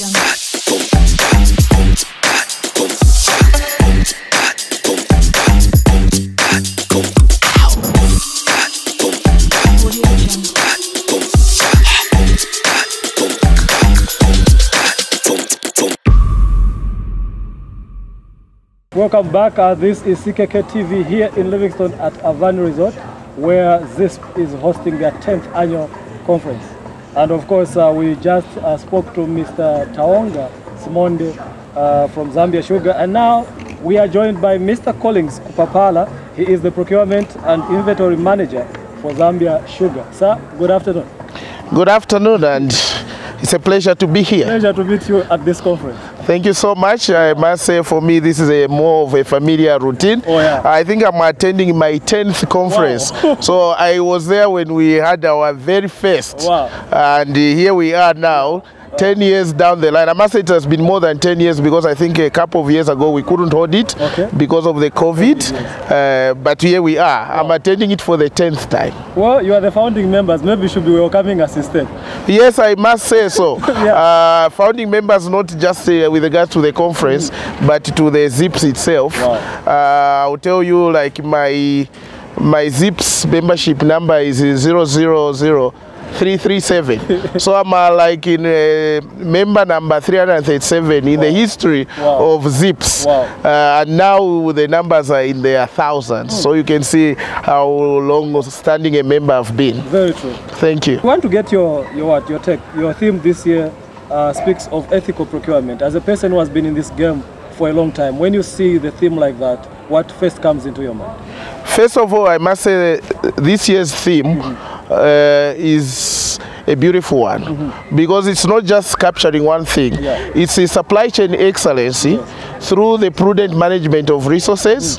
Welcome back. Uh, this is CKK TV here in Livingstone at Avani Resort, where ZIPS is hosting their 10th annual conference. And of course, uh, we just uh, spoke to Mr. Taonga Simonde uh, from Zambia Sugar, and now we are joined by Mr. Collins Kupapala. He is the procurement and inventory manager for Zambia Sugar. Sir, good afternoon. Good afternoon, and it's a pleasure to be here. Pleasure to meet you at this conference. Thank you so much. I must say, for me, this is a more of a familiar routine. Oh, yeah. I think I'm attending my 10th conference. so I was there when we had our very first. Wow. And here we are now. 10 years down the line. I must say it has been more than 10 years because I think a couple of years ago we couldn't hold it Okay. because of the COVID. Uh, but here we are. I'm attending it for the 10th time. Well, you are the founding members. Maybe you should be welcoming us instead. Yes, I must say so. Yeah. uh, founding members, not just uh, with regards to the conference, but to the ZIPS itself. Wow. Uh, I'll tell you, like my my ZIPS membership number is 000. 337 so i'm uh, like in uh, member number 337 in the history Wow. of zips Wow. uh, and now the numbers are in their thousands so you can see how long standing a member i've been Very true. thank you I want to get your your what your take. Your theme this year uh, speaks of ethical procurement. As a person who has been in this game for a long time, when you see the theme like that, what first comes into your mind? First of all, I must say this year's theme uh, is a beautiful one because it's not just capturing one thing. Yeah. It's a supply chain excellency through the prudent management of resources,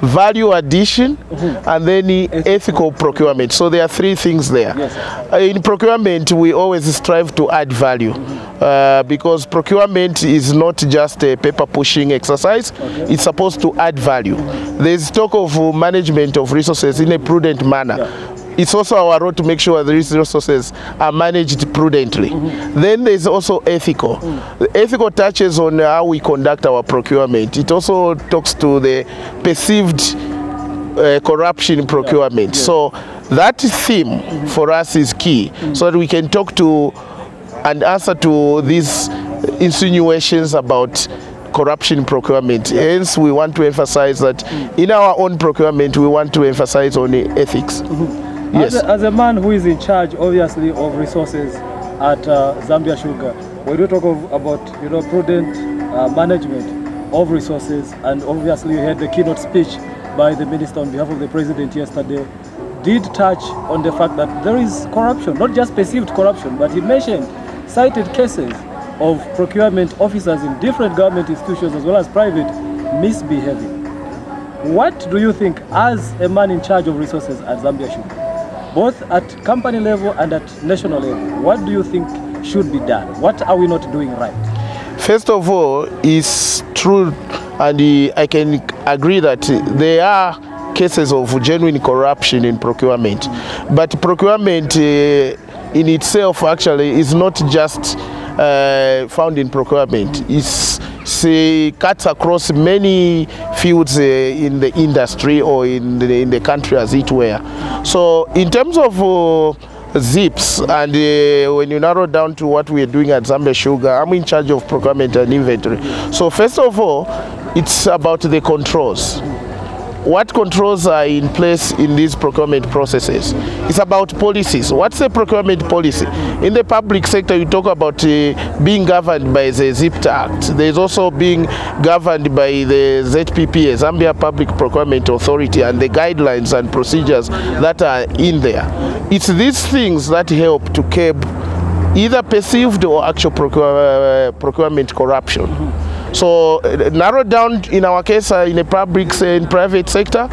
value addition, and then the ethical procurement. So there are three things there. Yes. Uh, in procurement, we always strive to add value uh, because procurement is not just a paper pushing exercise, it's supposed to add value. There's talk of management of resources in a prudent manner. It's also our role to make sure these resources are managed prudently. Mm-hmm. Then there's also ethical. The ethical touches on how we conduct our procurement. It also talks to the perceived uh, corruption in procurement. So that theme mm-hmm. for us is key mm-hmm. so that we can talk to and answer to these insinuations about corruption in procurement. Hence, we want to emphasize that mm. in our own procurement, we want to emphasize on the ethics. Yes. As a, as a man who is in charge, obviously, of resources at uh, Zambia Sugar, when you talk of, about you know prudent uh, management of resources, and obviously you heard the keynote speech by the minister on behalf of the president yesterday, did touch on the fact that there is corruption, not just perceived corruption, but he mentioned cited cases of procurement officers in different government institutions as well as private misbehaving. What do you think, as a man in charge of resources at Zambia Sugar, both at company level and at national level, what do you think should be done? What are we not doing right? First of all, it's true, and I can agree that there are cases of genuine corruption in procurement. But procurement uh, in itself actually is not just uh, found in procurement. It's say cuts across many fields uh, in the industry or in the, in the country as it were. So in terms of uh, zips and uh, when you narrow down to what we are doing at Zambia Sugar, I'm in charge of procurement and inventory. So first of all, it's about the controls. What controls are in place in these procurement processes? It's about policies. What's the procurement policy? In the public sector, you talk about uh, being governed by the ZIPS Act. There's also being governed by the ZPPA, Zambia Public Procurement Authority, and the guidelines and procedures that are in there. It's these things that help to curb either perceived or actual procure, uh, procurement corruption. So uh, narrowed down in our case uh, in a public in private sector,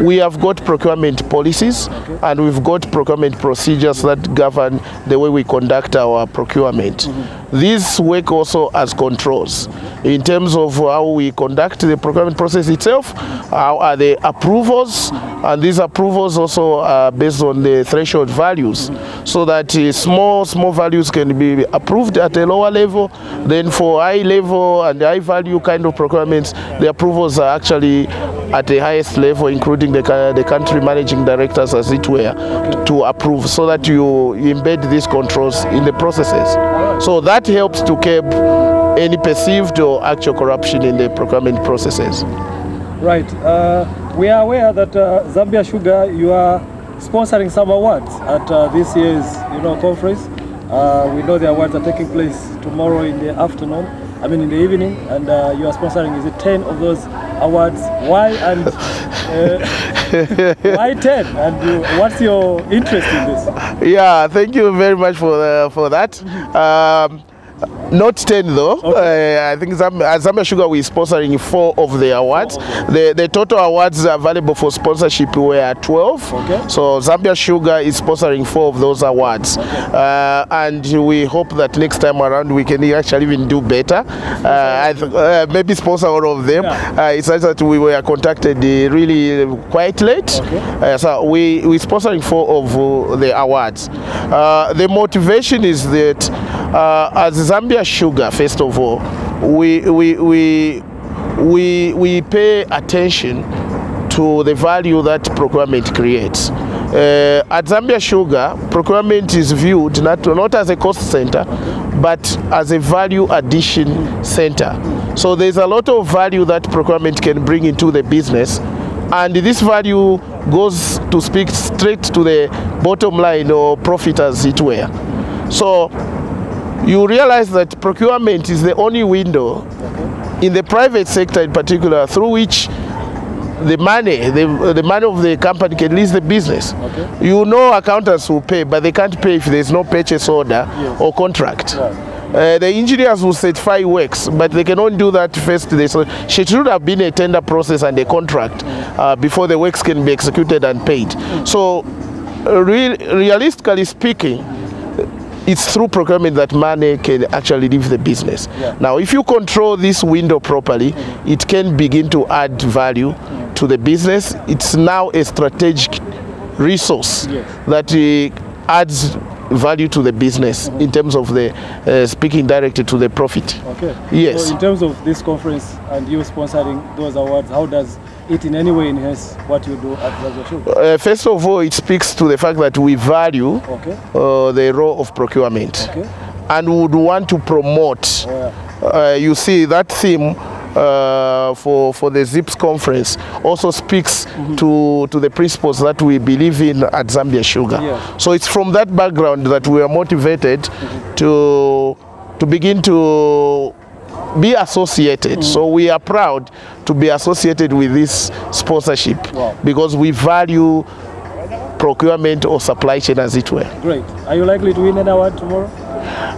we have got procurement policies and we've got procurement procedures that govern the way we conduct our procurement. These work also as controls. In terms of how we conduct the procurement process itself, how are the approvals, and these approvals also are based on the threshold values, so that small small values can be approved at a lower level. Then for high level and high value kind of procurements, the approvals are actually at the highest level, including the, the country managing directors, as it were, to approve, so that you embed these controls in the processes. So that helps to curb any perceived or actual corruption in the procurement processes. Right. Uh, we are aware that uh, Zambia Sugar, you are sponsoring some awards at uh, this year's, you know, conference. Uh, we know the awards are taking place tomorrow in the afternoon. I mean, in the evening, and uh, you are sponsoring. Is it ten of those awards? Why and uh, why ten? And uh, what's your interest in this? Yeah, thank you very much for for that. Um, not 10 though. Uh, I think Zam- uh, Zambia Sugar we're sponsoring four of the awards. The the total awards available for sponsorship were 12. Okay. So Zambia Sugar is sponsoring four of those awards. Uh, and we hope that next time around we can actually even do better. Uh, I th- uh, maybe sponsor all of them. Yeah. Uh, it's just that we were contacted uh, really quite late. Okay. Uh, so we we sponsoring four of uh, the awards. Uh, the motivation is that uh, as Zambia Sugar, first of all, we we we we we pay attention to the value that procurement creates. Uh, at Zambia Sugar, procurement is viewed not, not as a cost center, but as a value addition center. So there's a lot of value that procurement can bring into the business, and this value goes to speak straight to the bottom line or profit as it were. So you realize that procurement is the only window in the private sector in particular through which the money, the, the money of the company can lease the business. Okay. You know accountants will pay, but they can't pay if there's no purchase order Yes. or contract. Right. Uh, the engineers will certify works, but they can only do that first. They, so should have been a tender process and a contract uh, before the works can be executed and paid. So, uh, real, realistically speaking, it's through procurement that money can actually leave the business. Yeah. Now, if you control this window properly, it can begin to add value to the business. It's now a strategic resource Yes. that uh, adds value to the business in terms of the uh, speaking directly to the profit. Okay. Yes. So in terms of this conference and you sponsoring those awards, how does it in any way enhance what you do at Zambia Sugar? Uh, first of all, it speaks to the fact that we value Okay. uh, the role of procurement Okay. and would want to promote. Oh, yeah. Uh, you see, that theme uh, for, for the ZIPS conference also speaks to, to the principles that we believe in at Zambia Sugar. Yeah. So it's from that background that we are motivated to, to begin to be associated. Mm. So we are proud to be associated with this sponsorship Wow. because we value procurement or supply chain as it were. Great. Are you likely to win an award tomorrow?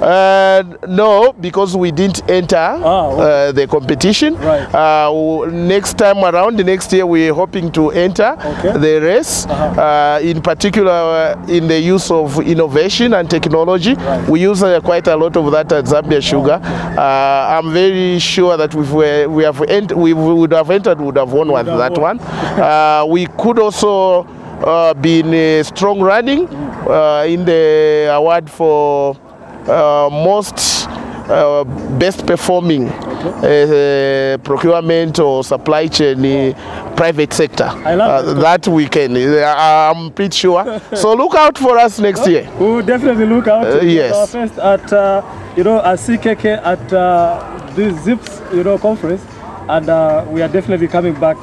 Uh, no, because we didn't enter Ah, okay. uh, the competition. Right. Uh, next time around, next year, we're hoping to enter Okay. the race. Uh-huh. Uh, in particular, uh, in the use of innovation and technology, Right. we use uh, quite a lot of that at Zambia Sugar. Oh, Uh, I'm very sure that if we, we have ent- we would have entered, would have won one, have that won. one. Uh, we could also uh, be in a strong running uh, in the award for uh, most uh, best performing uh, procurement or supply chain uh, private sector. I love Uh, that. that we can. Uh, I'm pretty sure. so look out for us next year. We will definitely look out. Uh, yes. Our first at uh, you know at CKK at uh, the Zips you know conference, and uh, we are definitely coming back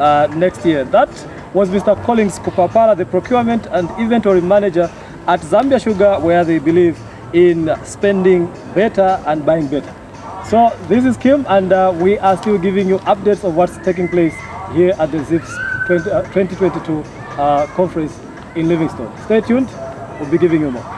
uh, next year. That was Mr. Collins Kupapaala, the procurement and inventory manager at Zambia Sugar, where they believe in spending better and buying better. So this is Kim, and uh, we are still giving you updates of what's taking place here at the Zips 20, uh, 2022 uh, conference in Livingstone. Stay tuned. We'll be giving you more.